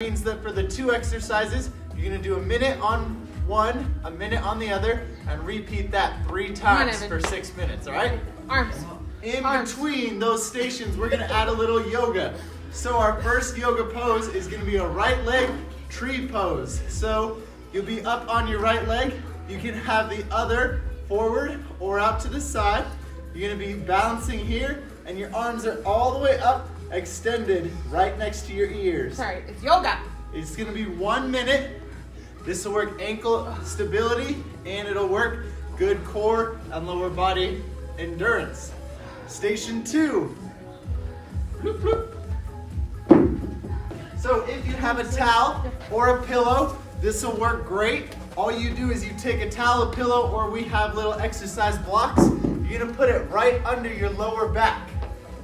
means that for the two exercises, you're gonna do a minute on one, a minute on the other, and repeat that three times for six minutes, all right? Arms. In Arms. between those stations, we're gonna add a little yoga. So our first yoga pose is gonna be a right leg tree pose. So you'll be up on your right leg. You can have the other forward or out to the side. You're gonna be balancing here and your arms are all the way up, extended right next to your ears. Sorry, it's yoga. It's gonna be one minute. This will work ankle stability and it'll work good core and lower body endurance. Station two. Bloop, bloop. So if you have a towel or a pillow, this will work great. All you do is you take a towel, a pillow, or we have little exercise blocks. You're gonna put it right under your lower back.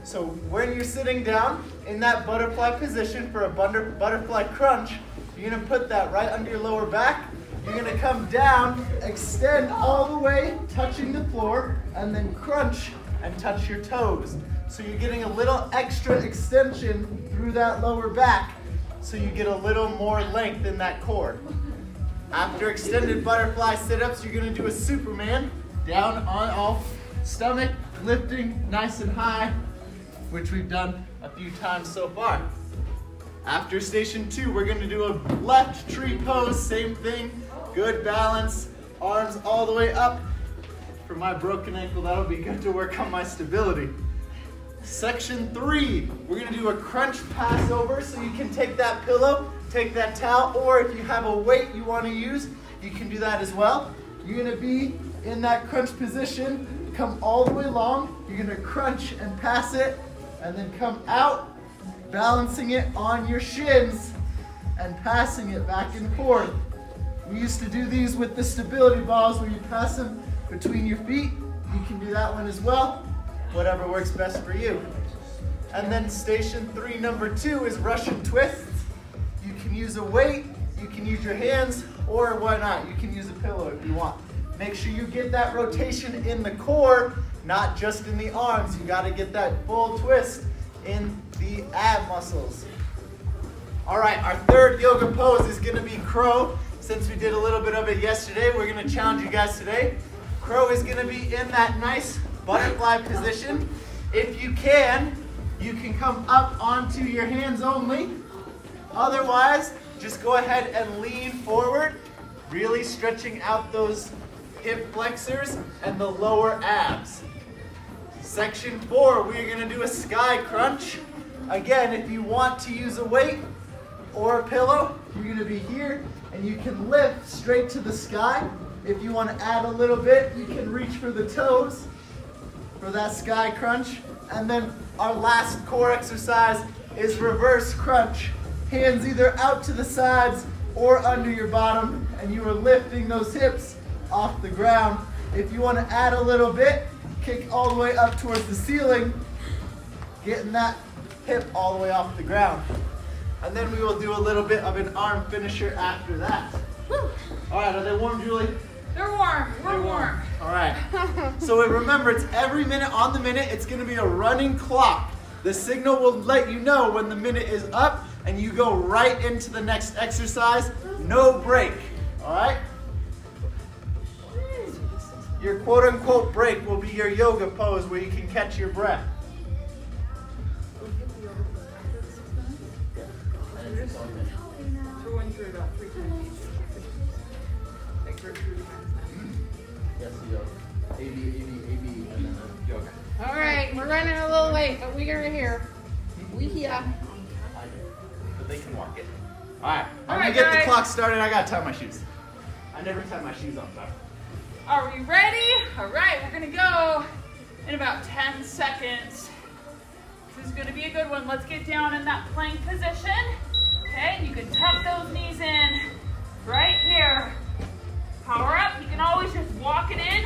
So when you're sitting down in that butterfly position for a butter, butterfly crunch, you're gonna put that right under your lower back. You're gonna come down, extend all the way, touching the floor, and then crunch and touch your toes. So you're getting a little extra extension through that lower back, so you get a little more length in that core. After extended butterfly sit-ups, you're gonna do a Superman, down on all stomach, lifting nice and high, which we've done a few times so far. After station two, we're gonna do a left tree pose, same thing, good balance, arms all the way up. For my broken ankle, that'll be good to work on my stability. Section three, we're gonna do a crunch pass over, so you can take that pillow, take that towel, or if you have a weight you wanna use, you can do that as well. You're gonna be in that crunch position, come all the way long, you're gonna crunch and pass it, and then come out, balancing it on your shins, and passing it back and forth. We used to do these with the stability balls where you pass them between your feet. You can do that one as well whatever works best for you. And then station three, number two is Russian twists. You can use a weight, you can use your hands, or why not? You can use a pillow if you want. Make sure you get that rotation in the core, not just in the arms. You gotta get that full twist in the ab muscles. All right, our third yoga pose is gonna be crow. Since we did a little bit of it yesterday, we're gonna challenge you guys today. Crow is gonna be in that nice butterfly position. If you can, you can come up onto your hands only. Otherwise, just go ahead and lean forward, really stretching out those hip flexors and the lower abs. Section four, we're gonna do a sky crunch. Again, if you want to use a weight or a pillow, you're gonna be here and you can lift straight to the sky. If you wanna add a little bit, you can reach for the toes for that sky crunch. And then our last core exercise is reverse crunch. Hands either out to the sides or under your bottom, and you are lifting those hips off the ground. If you want to add a little bit, kick all the way up towards the ceiling, getting that hip all the way off the ground. And then we will do a little bit of an arm finisher after that. All right, are they warm, Julie? They're warm. We're They're warm. All right. So remember, it's every minute on the minute. It's going to be a running clock. The signal will let you know when the minute is up, and you go right into the next exercise. No break. All right. Your quote unquote break will be your yoga pose where you can catch your breath. All right, we're running a little late, but we are here. We here. But they can walk it. All right. I'm All gonna right, get the clock started. I gotta tie my shoes. I never tie my shoes on time. Are we ready? All right, we're gonna go in about 10 seconds. This is gonna be a good one. Let's get down in that plank position. Okay, you can tuck those knees in right here. Power up, you can always just walk it in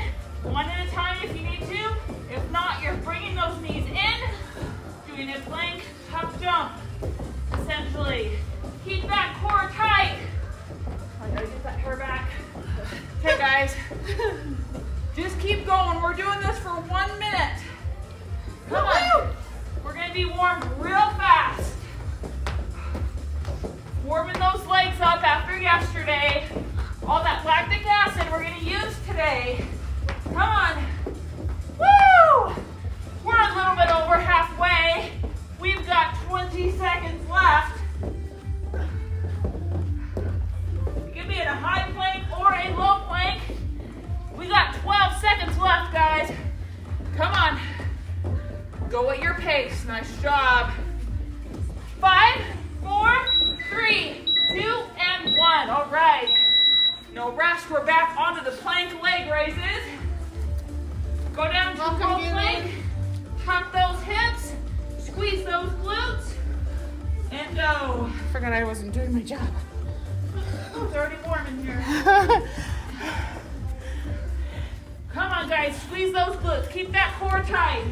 one at a time if you need to. If not, you're bringing those knees in, doing a plank tuck jump, essentially. Keep that core tight. I gotta get that hair back. Okay, guys. Just keep going. We're doing this for one minute. Come on. We're gonna be warmed real fast. sugar yesterday. All that lactic acid we're gonna use today. Come on. Woo! We're a little bit over halfway. We've got 20 seconds left. Can be a high Go at your pace. Nice job. Five, four, three, two, and one. All right. No rest. We're back onto the plank leg raises. Go down to Welcome, full plank. Tuck those hips. Squeeze those glutes. And go. Forgot I wasn't doing my job. Oh, it's already warm in here. Come on, guys. Squeeze those glutes. Keep that core tight.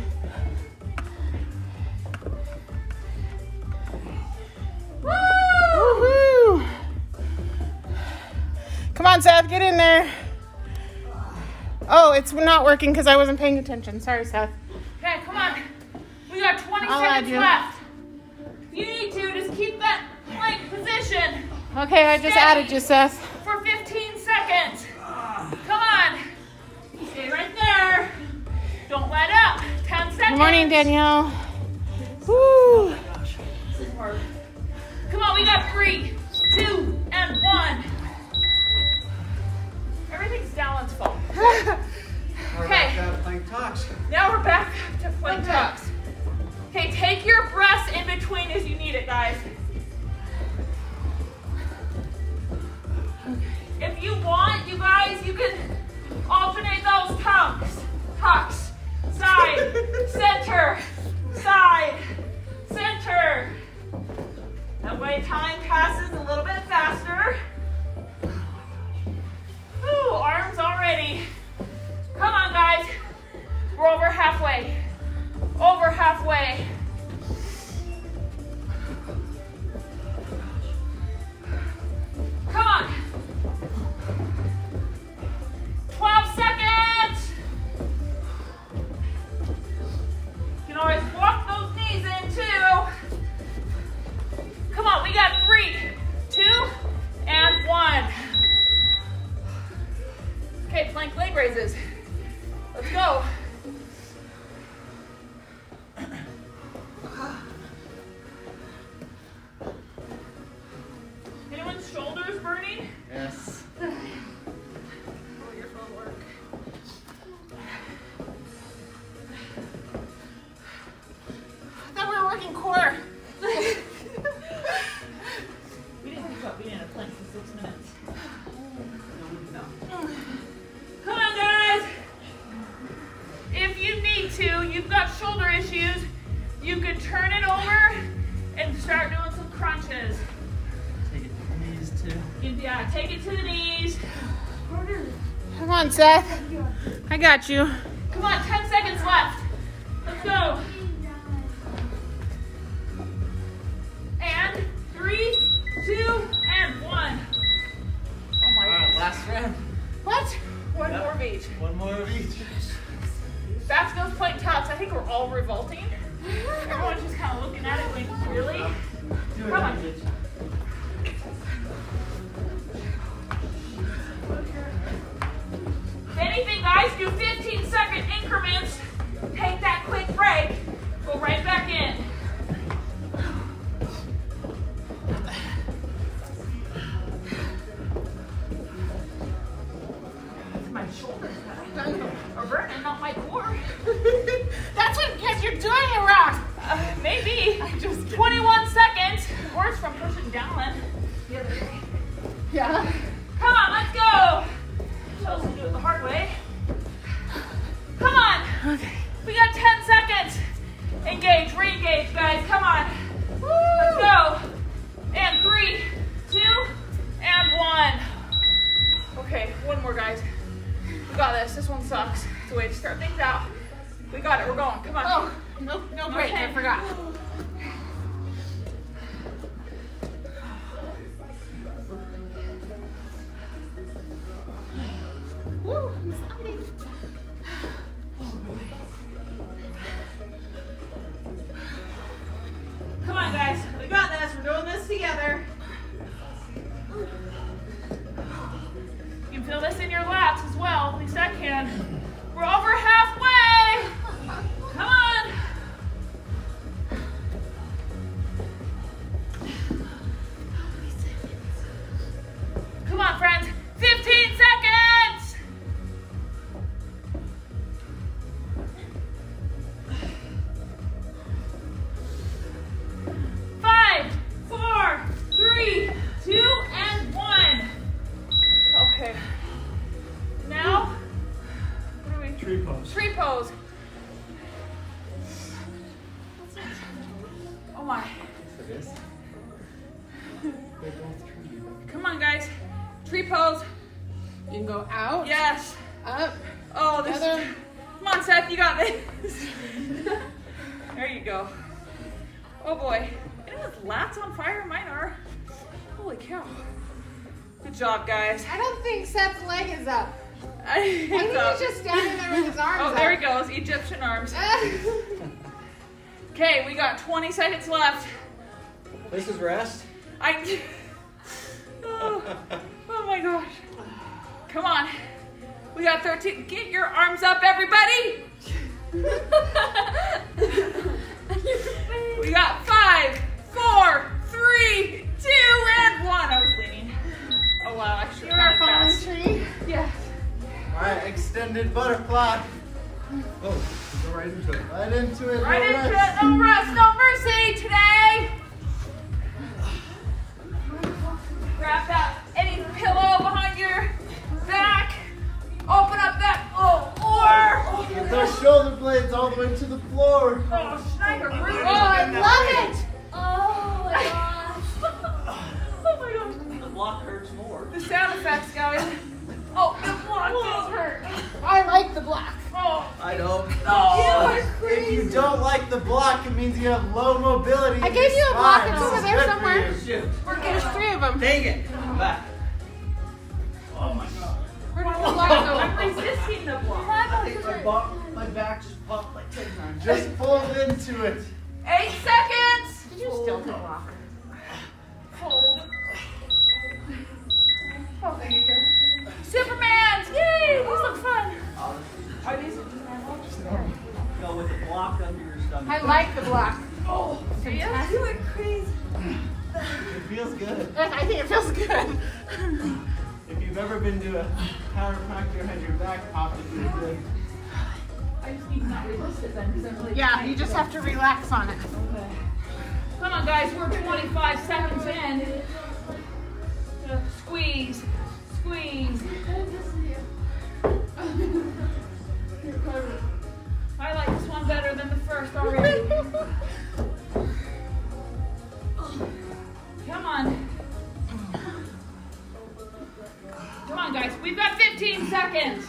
On, Seth, get in there. Oh, it's not working because I wasn't paying attention. Sorry, Seth. Okay, come on. We got 20 I'll seconds left. You need to just keep that plank position Okay, I just added you, Seth. for 15 seconds. Come on. Stay right there. Don't let up. 10 seconds. Good morning, Danielle. Woo! Come on, we got three, two, and one. Okay. back to plank tucks. Now we're back to plank Okay. tucks. Okay, take your breaths in between as you need it, guys. If you want, you guys, you can alternate those tucks. Tucks. Side, center, side, center. That way time passes a little bit faster. Over halfway. Over halfway. Seth. I got you. Yeah. Come on, let's go. Chose to do it the hard way. Come on. Okay. We got 10 seconds. Engage, re-engage, guys. Come on. What are we? Tree pose. Tree pose. Oh my. For this? They're both tree. Come on, guys. Tree pose. You can go out, Yes. up, Oh, this. Other- Come on, Seth. You got this. there you go. Oh boy. Anyone's lats on fire? Mine are. Holy cow. Good job, guys. I don't think Seth's leg is up. I I think think so. he's just standing there with his arms Oh, up. there he goes. Egyptian arms. Okay, we got 20 seconds left. This is rest. I. Oh, oh my gosh. Come on. We got 13. Get your arms up, everybody. we got five, four, three, two, and one. Oh, I was leaning. Oh wow, I All right, extended butterfly. Oh, go right into it. Right into it. Right no into rest. it. No rest, no mercy today. Grab that any pillow behind your back. Open up that oh or Get those shoulder blades all the way to the floor. oh Schneider Oh, I love it. I like the black. Oh, I don't. oh. If you don't like the block, it means you have low mobility. I in gave you a block. spine. It's over there somewhere. Shoot. There's three of them. Dang it. I'm back. Oh my god. Where did the block go? I'm resisting the block. My, back, my back just popped like 10 times. Just pull into it. Eight seconds. Did you still the block? Hold. Oh, there you. Supermans! Yay! These look fun. Are these Go with the block under your stomach. I like the block. Oh, do you? You were crazy. It feels good. I think it feels good. If you've ever been to a chiropractor, had your back popped, it feels good. I just need to not resist it then, because I'm really Yeah, tight. you just have to relax on it. Okay. Come on, guys. We're 25 seconds in. Squeeze. Squeeze. I like this one better than the first already. Come on. Come on, guys. We've got 15 seconds.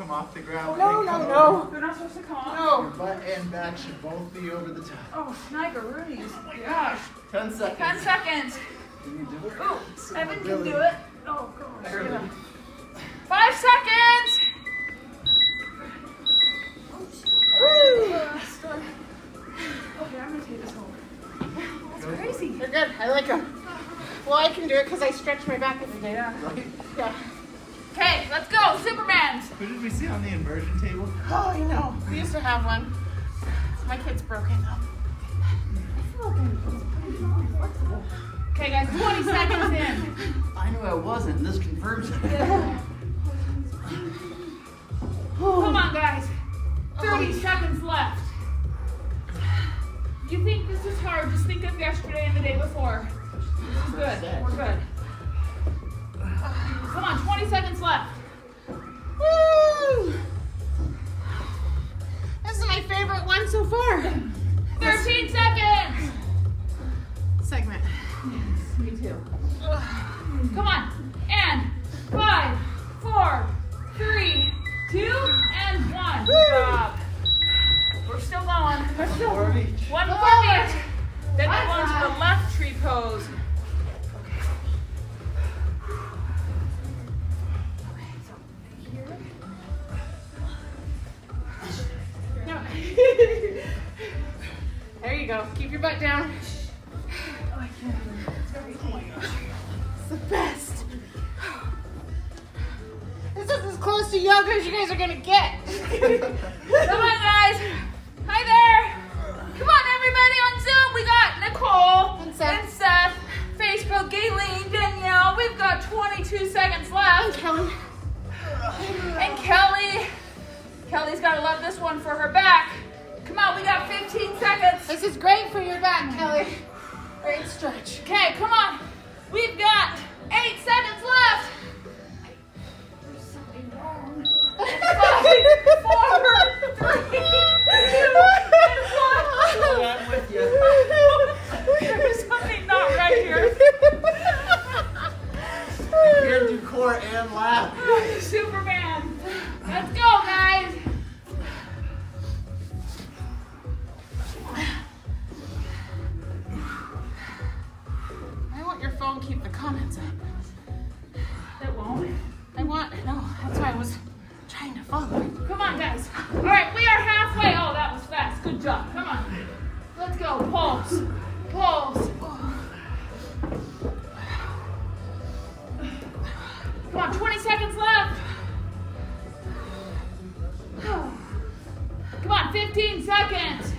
Come off the ground. No, no, no. over. They're not supposed to come off. Your butt and back should both be over the top. Oh, snigaroonies. Oh gosh. 10 seconds. 10 seconds. Can you do it? Ooh, Some Evan can mobility. do it. Oh, gosh. Barely. Yeah. Five seconds. Oh, Woo. Okay, I'm gonna take this home. That's crazy. They're good. I like them. Well, I can do it because I stretch my back every day. Yeah. Right? Yeah. Okay, let's go. Supermans. Who did we see on the inversion table? Oh, I know. We used to have one. My kid's broken though. Okay, guys, 20 seconds in. I knew I wasn't. This confirms it. Come on, guys. 30 seconds left. You think this is hard. Just think of yesterday and the day before. This is good. We're good. Come on, 20 seconds left. Woo! This is my favorite one so far. 13 seconds. Segment. Me too. Come on. And five, four, three, two, and one. Good job. We're still going. We're still Four of each. One more each. Then we're going to the left tree pose. there you go. Keep your butt down. Oh, I can't. It's the best. This is as close to yoga as you guys are gonna get. Come on, guys. Hi there. Come on, everybody on Zoom. We got Nicole And Seth. and Seth, Facebook, Gayleen, Danielle. We've got 22 seconds left. Kelly. And Kelly. Kelly's got to love this one for her back. Come on, we got 15 seconds. This is great for your back, Kelly. Great stretch. Okay, come on. We've got eight seconds left. Five, four, three, two, and one. I'm with you. There's something not right here. Here, do core and lap. 15 seconds.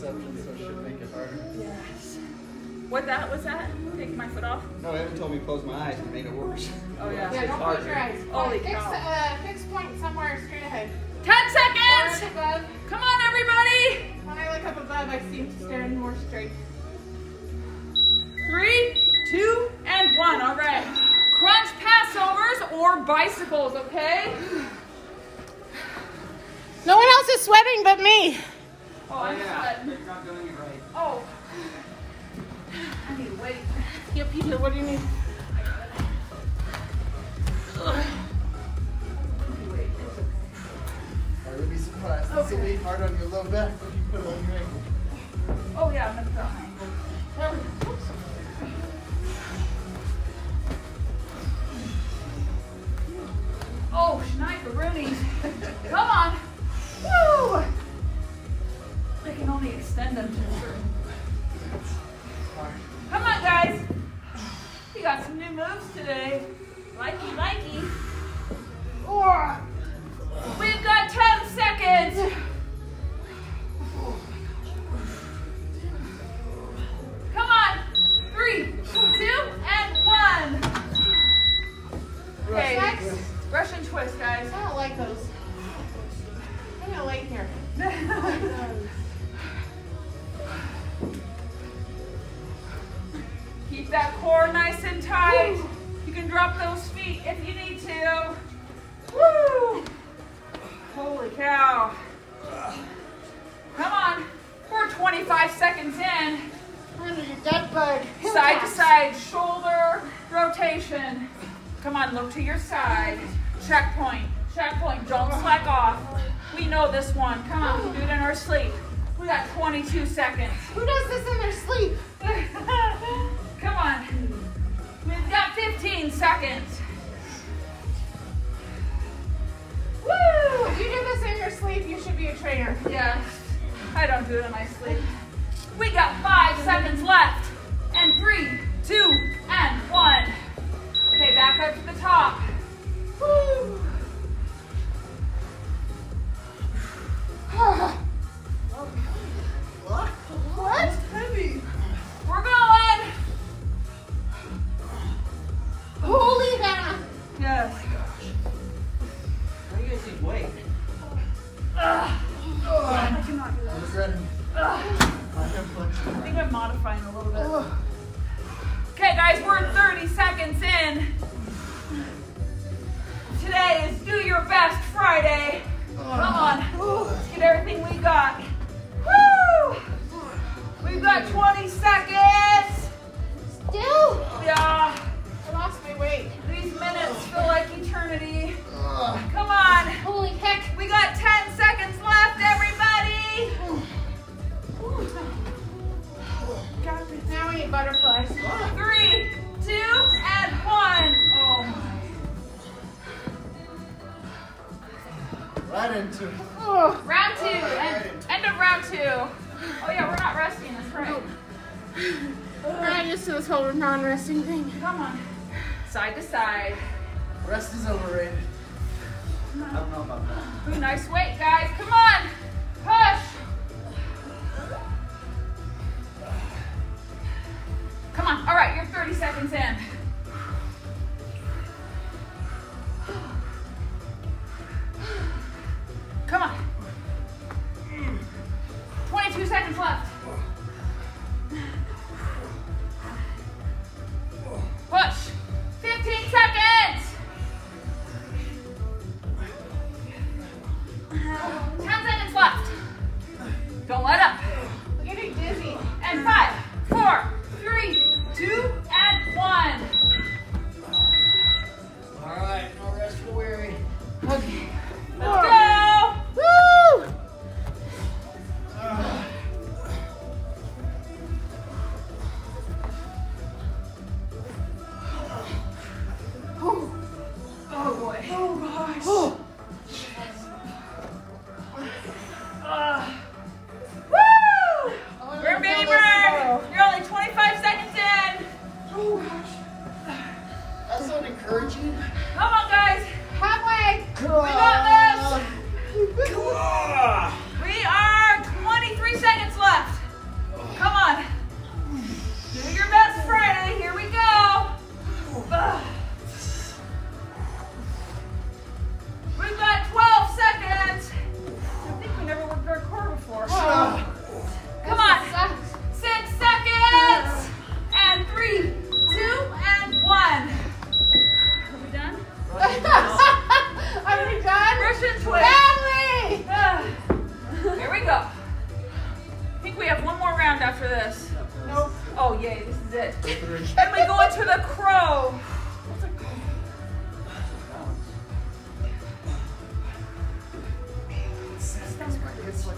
Reduces so it should make it harder. Yes. What that was that? Take my foot off? No, Evan told me to close my eyes and it made it worse. Oh yeah. Yeah, don't close your eyes. Holy fix, cow. uh, fix point somewhere straight ahead. 10 seconds! above. Come on, everybody! When I look up above, I seem to stand more straight. Three, two, and one. All right. Crunch passovers or bicycles, okay? No one else is sweating but me. Oh, I'm yeah, sweating. you're not doing it right. Oh. I need to wait. Yep, you do. What do you need? I would be surprised. This will be hard on your low back when you put it on your ankle. Oh yeah, I'm gonna put on my ankle. Oh, sniper Rooney. Come on. Can only extend them to a certain. Come on, guys. We got some new moves today. Likey, likey. Or we've got 10 seconds. Come on. Three, two, and one. Okay. Next. Russian twist, guys. I don't like those. I'm gonna lay here. Keep that core nice and tight. Woo. You can drop those feet if you need to. Woo! Holy cow. Come on. We're 25 seconds in. Dead bird. Side to side, shoulder rotation. Come on, look to your side. Checkpoint, checkpoint, don't slack off. We know this one. Come on, do it in our sleep. We got 22 seconds. Who does this in their sleep? 15 seconds. Woo! If you do this in your sleep, you should be a trainer. Yes. I don't do it in my sleep. We got five seconds left.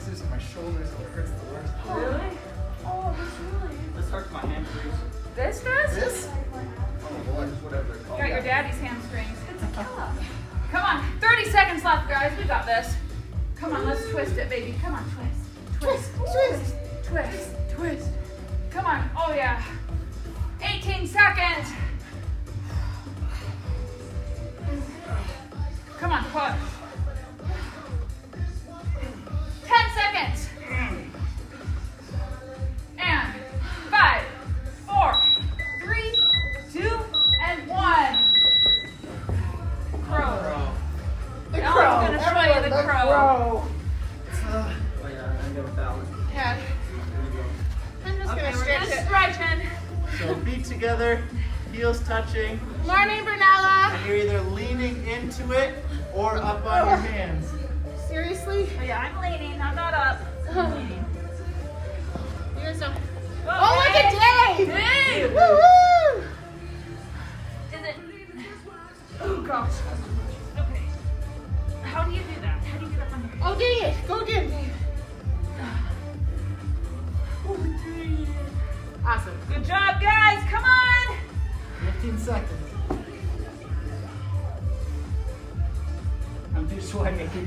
It's just my shoulders it hurts the worst. Oh, really? Oh, this really? This hurts my hamstrings. This does? This? Oh, oh boy, whatever. You got your daddy's hamstrings. It's a killer. Come on, 30 seconds left, guys. We got this. Come on, let's twist it, baby. Come on, twist. Twist, twist, twist, twist. twist. Come on. Oh, yeah. 18 seconds. Come on, pause.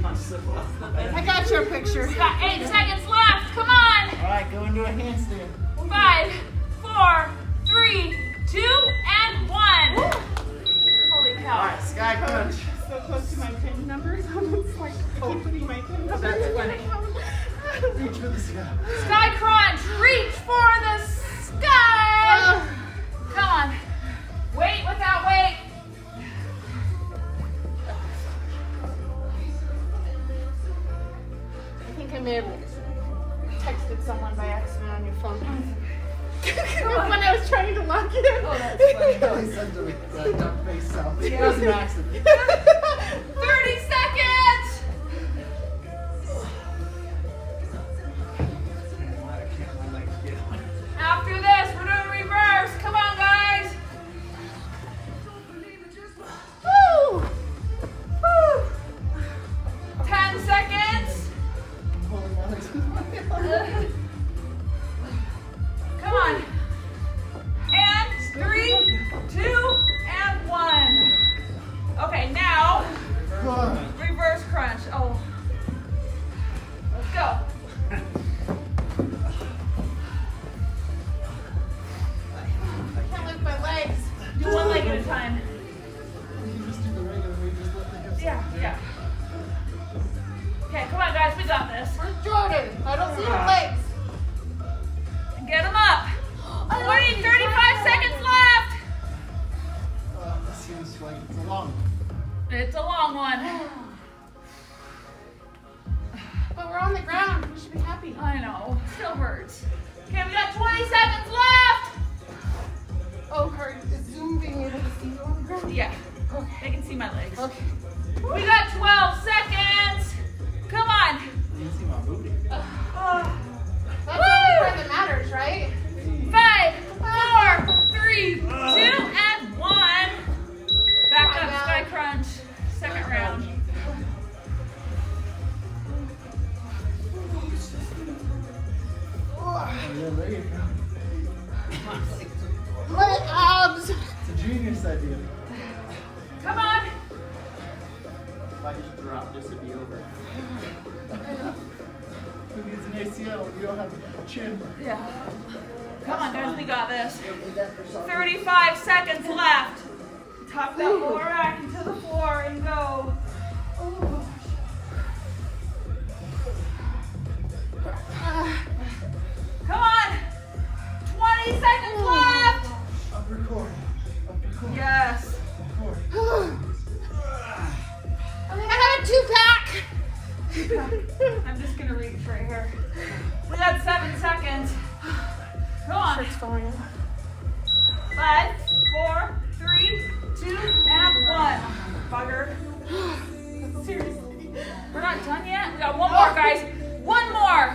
myself. I got your picture. We got eight seconds left. Come on. All right, go into a handstand. Five. would be over. Who needs an ACL you don't have a chin? Yeah. Come on, guys, we got this. 35 seconds left. Tuck that lower back into the floor and go. Come on. 20 seconds left. Yes. I'm just gonna reach right here. We got seven seconds. Go on. Five, four, three, two, and one. Bugger. Seriously. We're not done yet? We got one more, guys. One more.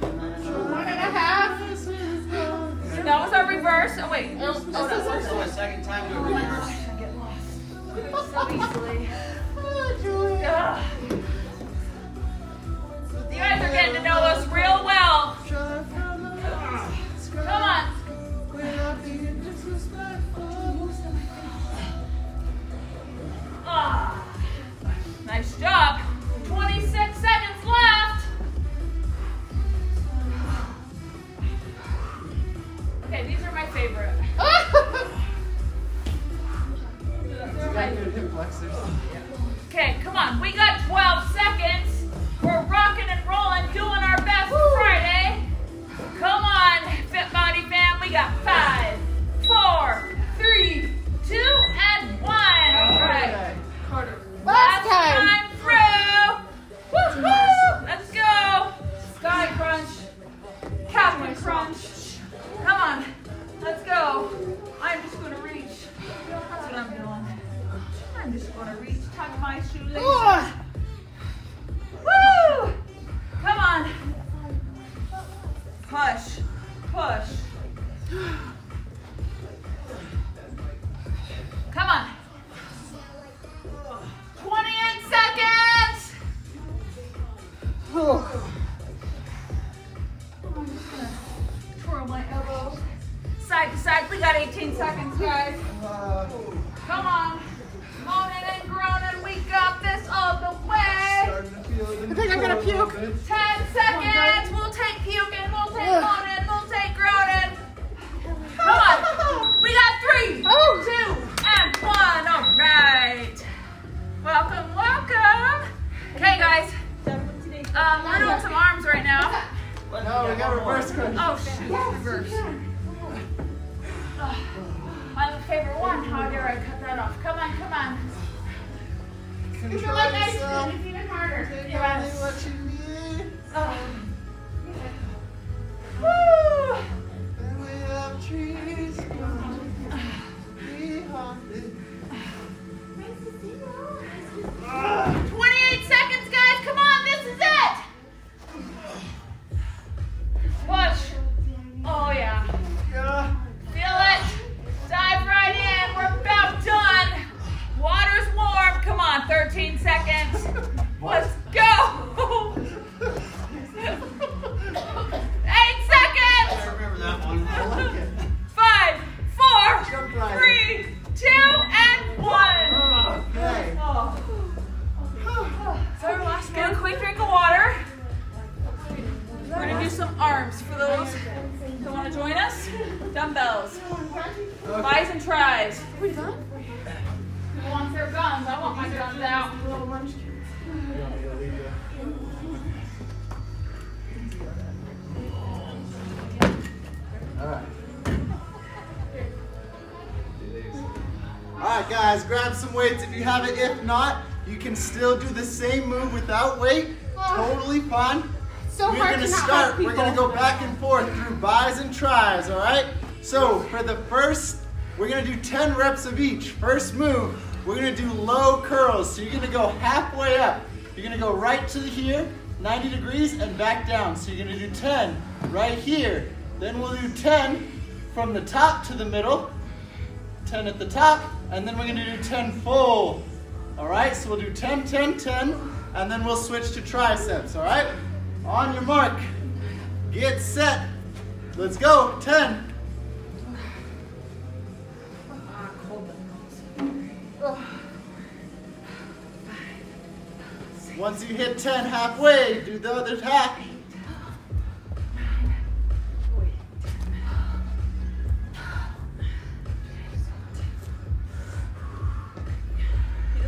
One and a half. That was our reverse. Oh, wait. Oh, no, this is my second time doing reverse. I get lost so easily. oh, Julia. Ugh. You guys are getting to know us real well. Come on. Ah. We done? Who wants their guns? I want my guns out. Little munchkin. All right. All right, guys, grab some weights if you have it. If not, you can still do the same move without weight. Totally fine. So We're gonna to start. We're gonna go back and forth through bis and tris. All right. So for the first, we're gonna do 10 reps of each. First move, we're gonna do low curls. So you're gonna go halfway up. You're gonna go right to here, 90 degrees, and back down. So you're gonna do 10 right here. Then we'll do 10 from the top to the middle, 10 at the top, and then we're gonna do 10 full. All right, so we'll do 10, 10, 10, and then we'll switch to triceps, all right? On your mark, get set. Let's go, 10. Once you hit 10 halfway, do the other half.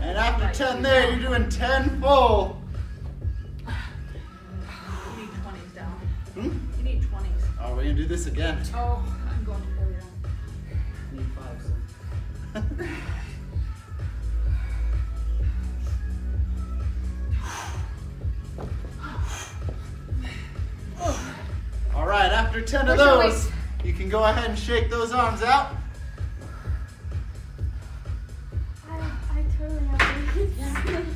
And after 10 there, you're doing 10 full. You need 20s down. Hmm? You need 20s. Oh, we're gonna do this again. Oh, I'm going to carry on. Need five, after 10 of those, you can go ahead and shake those arms out. I, I totally have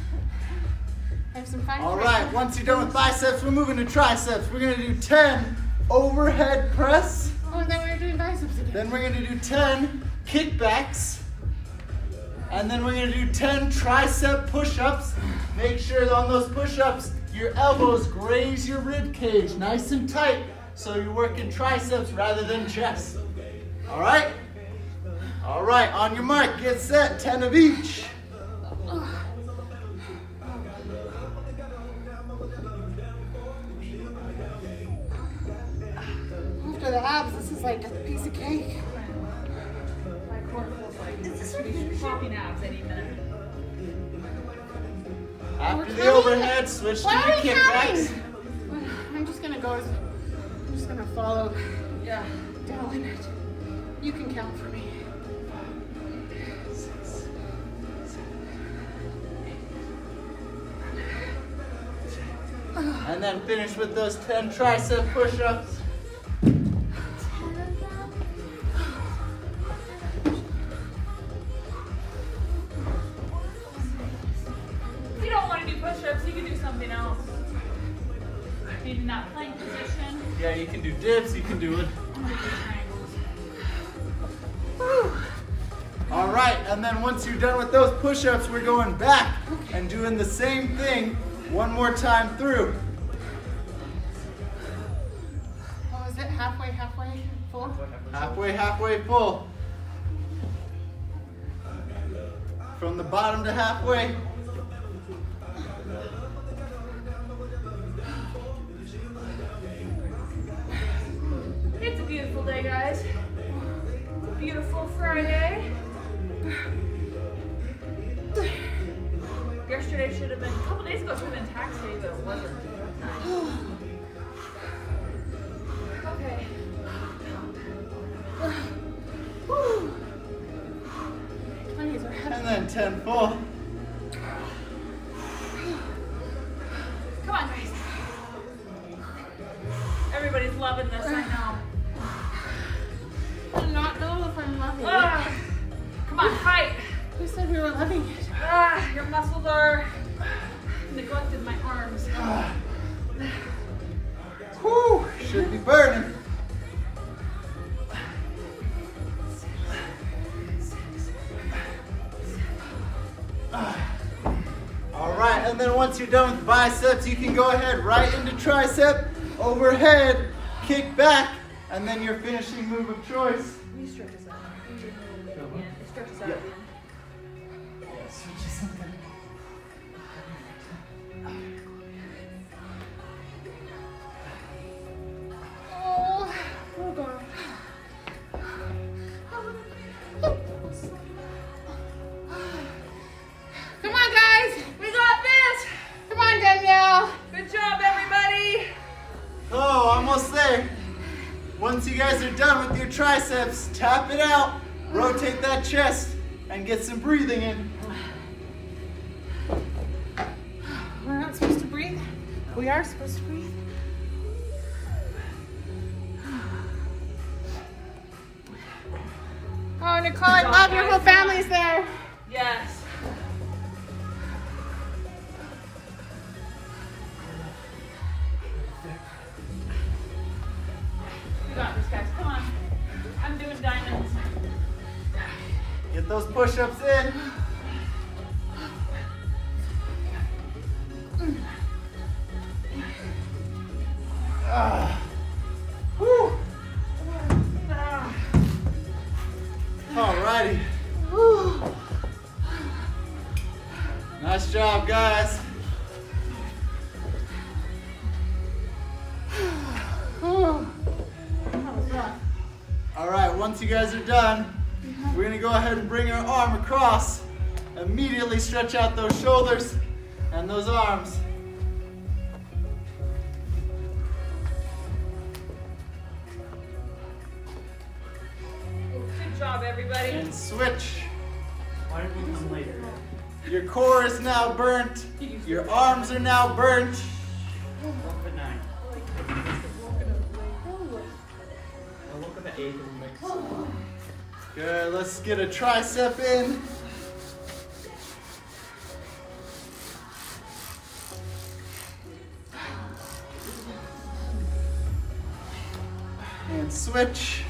I have some fun. All right, once you're done with biceps, we're moving to triceps. We're gonna do 10 overhead press. Oh, then we were doing biceps again. Then we're gonna do 10 kickbacks. And then we're gonna do 10 tricep push-ups. Make sure on those push-ups, your elbows graze your rib cage nice and tight so you're working triceps rather than chest. All right? All right, on your mark, get set, 10 of each. After the abs, this is like a piece of cake. My core feels like this is popping abs any minute. After the counting? overhead, switch to Why your kickbacks. I'm just gonna go. I'm just gonna follow Yeah. down it. You can count for me. And then finish with those 10 tricep push-ups. Push-ups, we're going back and doing the same thing one more time through. Oh, is it halfway, halfway full? Halfway, halfway full. from the bottom to halfway. It's a beautiful day, guys. Beautiful Friday. Yesterday should have been, a couple days ago should have been tax day, but it wasn't. Okay. Whew. My knees are heavy. And then 10 full. Your muscles are neglected my arms. Whew, should be burning. All right, and then once you're done with biceps, you can go ahead right into tricep, overhead, kick back, and then your finishing move of choice. You stretch us out. It stretches out Yeah. We are supposed to breathe. Oh, Nicole, I love your whole family's there. Yes. And like Good, let's get a tricep in. And switch.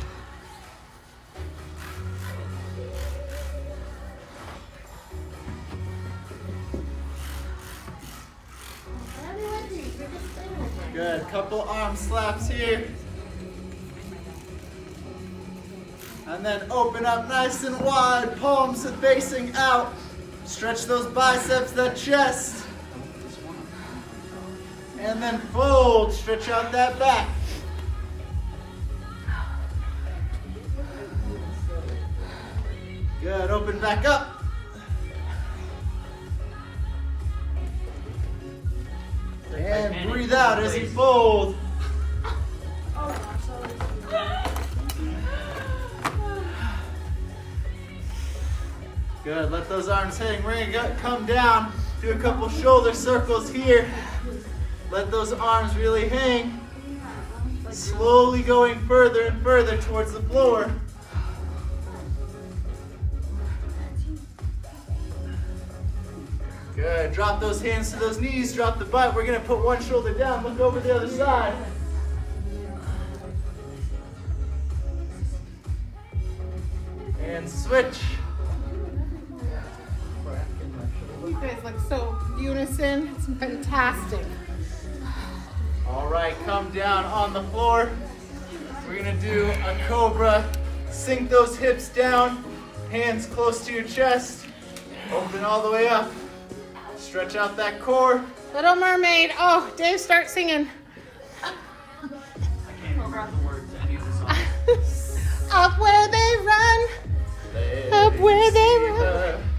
Slaps here. And then open up nice and wide, palms facing out. Stretch those biceps, that chest. And then fold, stretch out that back. Good, open back up. Arms hang. We're gonna come down, do a couple shoulder circles here. Let those arms really hang. Slowly going further and further towards the floor. Good, drop those hands to those knees, drop the butt. We're gonna put one shoulder down, look over the other side. And switch. Guys look so unison. It's fantastic. All right, come down on the floor. We're gonna do a cobra. Sink those hips down, hands close to your chest. Open all the way up. Stretch out that core. Little Mermaid. Oh, Dave, start singing. I can't remember the words to any of the songs. Up where they run. Up where they run.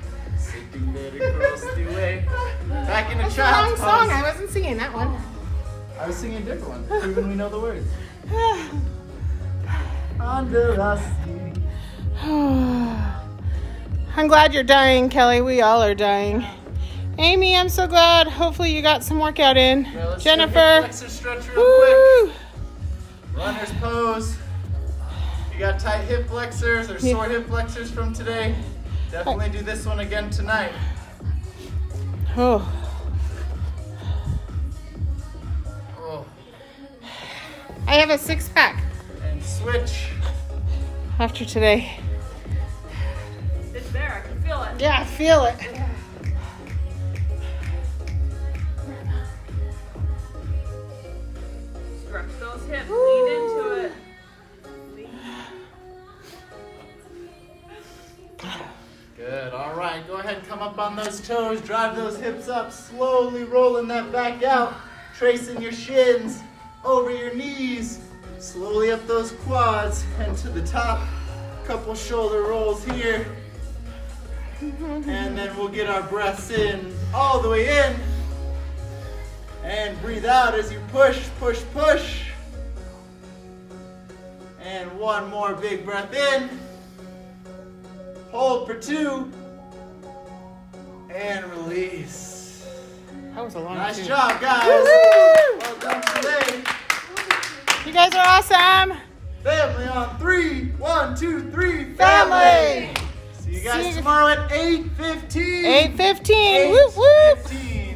Her Sitting there way. Back in the That's the wrong child's song. I wasn't singing that one. I was singing a different one, proving we know the words. Under the sea. I'm glad you're dying, Kelly. We all are dying. Amy, I'm so glad. Hopefully you got some workout in. Now let's do a hip Jennifer. stretch real quick. Runner's pose. You got tight hip flexors or Yeah. sore hip flexors from today. Definitely do this one again tonight. Oh. Oh. I have a six pack And switch. after today. It's there. I can feel it. Yeah, I feel it. Stretch those hips. Lean Good. All right. Go ahead. Come up on those toes. Drive those hips up. Slowly rolling that back out. Tracing your shins over your knees. Slowly up those quads and to the top. Couple shoulder rolls here. And then we'll get our breaths in all the way in. And breathe out as you push, push, push. And one more big breath in. Hold for two. And release. That was a long Nice tune. job, guys. Done today. You guys are awesome. Family on three. One, two, three. Family. See you See guys you- tomorrow at 8.15. 815. Whoop, whoop. 8:15.